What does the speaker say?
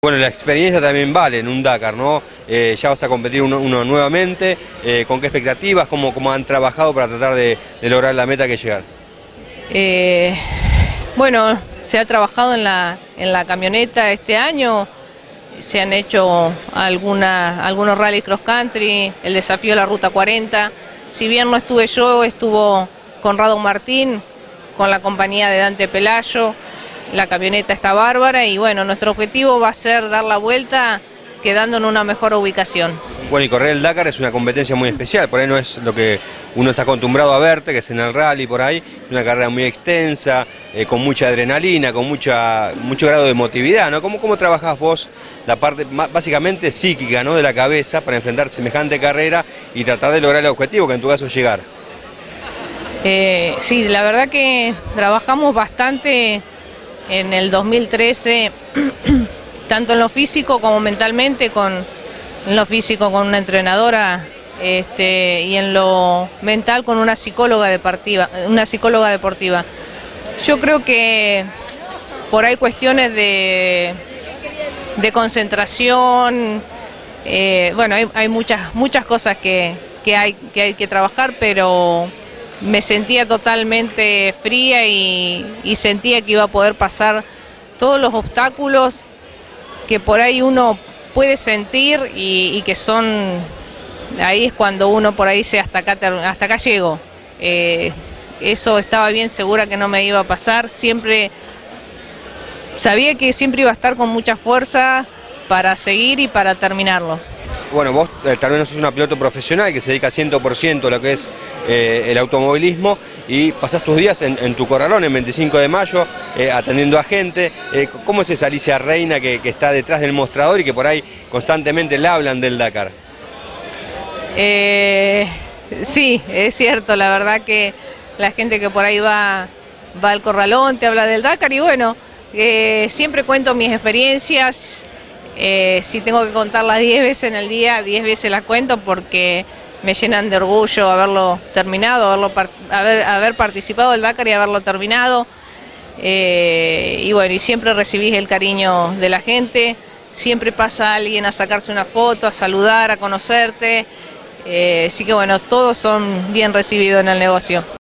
Bueno, la experiencia también vale en un Dakar, ¿no? Eh, ya vas a competir uno, nuevamente, eh, ¿con qué expectativas? ¿Cómo, ¿Cómo, han trabajado para tratar de, lograr la meta que llegar? Eh, bueno, se ha trabajado en la, en la camioneta este año, se han hecho alguna, algunos rally cross country, el desafío de la Ruta 40, si bien no estuve yo, estuvo Conrado Martín con la compañía de Dante Pelayo, la camioneta está bárbara y bueno, nuestro objetivo va a ser dar la vuelta quedando en una mejor ubicación. Bueno, y correr el Dakar es una competencia muy especial, por ahí no es lo que uno está acostumbrado a verte, que es en el rally por ahí, una carrera muy extensa, eh, con mucha adrenalina, con mucha, mucho grado de emotividad, ¿no? ¿Cómo, cómo trabajás vos la parte básicamente psíquica ¿no? de la cabeza para enfrentar semejante carrera y tratar de lograr el objetivo, que en tu caso es llegar? Eh, sí, la verdad que trabajamos bastante en el 2013, tanto en lo físico como mentalmente, con, en lo físico con una entrenadora este, y en lo mental con una psicóloga deportiva, una psicóloga deportiva. Yo creo que por ahí cuestiones de, de concentración, eh, bueno, hay, muchas, muchas cosas que, hay, que hay que trabajar, pero me sentía totalmente fría y, sentía que iba a poder pasar todos los obstáculos que por ahí uno puede sentir y, que son, ahí es cuando uno por ahí dice hasta acá, hasta acá llego. Eh, eso estaba bien segura que no me iba a pasar, siempre sabía que siempre iba a estar con mucha fuerza para seguir y para terminarlo. Bueno, vos eh, tal vez no sos una piloto profesional que se dedica 100% a lo que es eh, el automovilismo y pasás tus días en, tu corralón en 25 de mayo eh, atendiendo a gente. ¿Cómo es esa Alicia Reina que, está detrás del mostrador y que por ahí constantemente le hablan del Dakar? sí, es cierto, la verdad que la gente que por ahí va, va al corralón te habla del Dakar y bueno, siempre cuento mis experiencias eh, si tengo que contarlas 10 veces en el día, 10 veces las cuento porque me llenan de orgullo haberlo terminado, haber, haber participado del Dakar y haberlo terminado. Eh, y bueno, y siempre recibís el cariño de la gente, siempre pasa alguien a sacarse una foto, a saludar, a conocerte. Eh, así que bueno, todos son bien recibidos en el negocio.